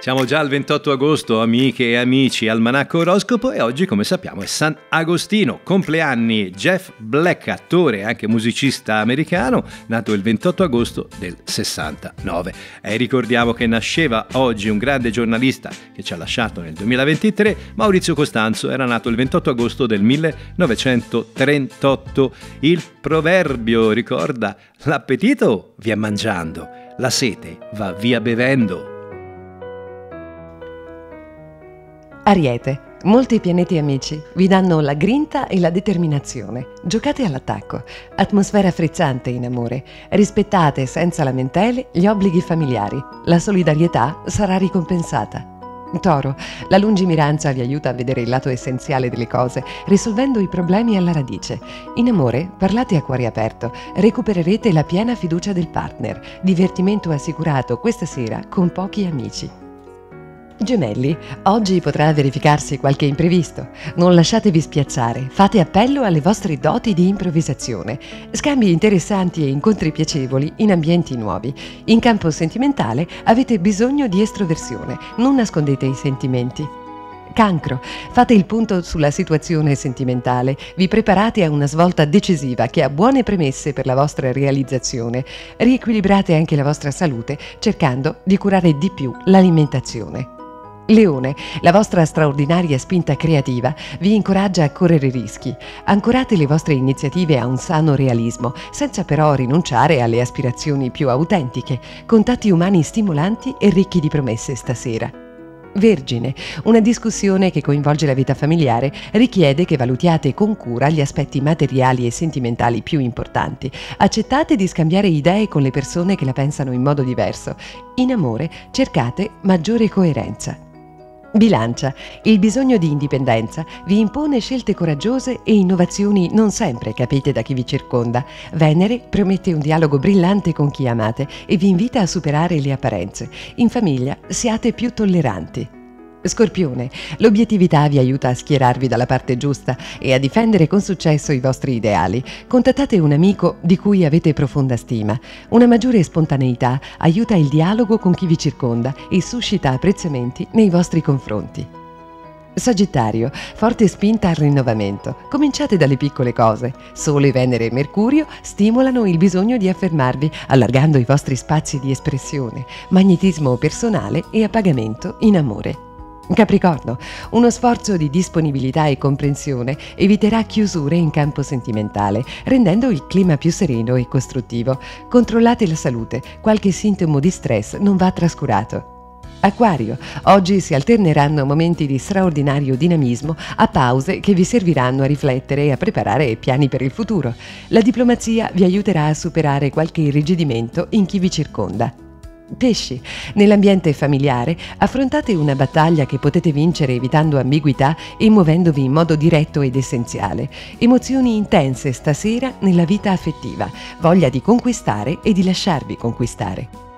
Siamo già al 28 agosto, amiche e amici, Almanacco Oroscopo e oggi, come sappiamo, è San Agostino. Compleanni Jeff Black, attore e anche musicista americano, nato il 28 agosto del 69. E ricordiamo che nasceva oggi un grande giornalista che ci ha lasciato nel 2023, Maurizio Costanzo, era nato il 28 agosto del 1938. Il proverbio ricorda l'appetito via mangiando, la sete va via bevendo. Ariete. Molti pianeti amici vi danno la grinta e la determinazione. Giocate all'attacco. Atmosfera frizzante in amore. Rispettate senza lamentele gli obblighi familiari. La solidarietà sarà ricompensata. Toro, la lungimiranza vi aiuta a vedere il lato essenziale delle cose, risolvendo i problemi alla radice. In amore, parlate a cuore aperto, recupererete la piena fiducia del partner. Divertimento assicurato questa sera con pochi amici. Gemelli, oggi potrà verificarsi qualche imprevisto. Non lasciatevi spiazzare, fate appello alle vostre doti di improvvisazione. Scambi interessanti e incontri piacevoli in ambienti nuovi. In campo sentimentale avete bisogno di estroversione, non nascondete i sentimenti. Cancro, fate il punto sulla situazione sentimentale, vi preparate a una svolta decisiva che ha buone premesse per la vostra realizzazione. Riequilibrate anche la vostra salute cercando di curare di più l'alimentazione. Leone, la vostra straordinaria spinta creativa vi incoraggia a correre rischi. Ancorate le vostre iniziative a un sano realismo, senza però rinunciare alle aspirazioni più autentiche. Contatti umani stimolanti e ricchi di promesse stasera. Vergine, una discussione che coinvolge la vita familiare richiede che valutiate con cura gli aspetti materiali e sentimentali più importanti. Accettate di scambiare idee con le persone che la pensano in modo diverso. In amore cercate maggiore coerenza. Bilancia. Il bisogno di indipendenza vi impone scelte coraggiose e innovazioni non sempre capite da chi vi circonda. Venere promette un dialogo brillante con chi amate e vi invita a superare le apparenze. In famiglia siate più tolleranti. Scorpione, l'obiettività vi aiuta a schierarvi dalla parte giusta e a difendere con successo i vostri ideali. Contattate un amico di cui avete profonda stima. Una maggiore spontaneità aiuta il dialogo con chi vi circonda e suscita apprezzamenti nei vostri confronti. Sagittario, forte spinta al rinnovamento. Cominciate dalle piccole cose. Sole, Venere e Mercurio stimolano il bisogno di affermarvi, allargando i vostri spazi di espressione, magnetismo personale e appagamento in amore. Capricorno, uno sforzo di disponibilità e comprensione eviterà chiusure in campo sentimentale, rendendo il clima più sereno e costruttivo. Controllate la salute, qualche sintomo di stress non va trascurato. Acquario, oggi si alterneranno momenti di straordinario dinamismo a pause che vi serviranno a riflettere e a preparare piani per il futuro. La diplomazia vi aiuterà a superare qualche irrigidimento in chi vi circonda. Pesci, nell'ambiente familiare affrontate una battaglia che potete vincere evitando ambiguità e muovendovi in modo diretto ed essenziale. Emozioni intense stasera nella vita affettiva, voglia di conquistare e di lasciarvi conquistare.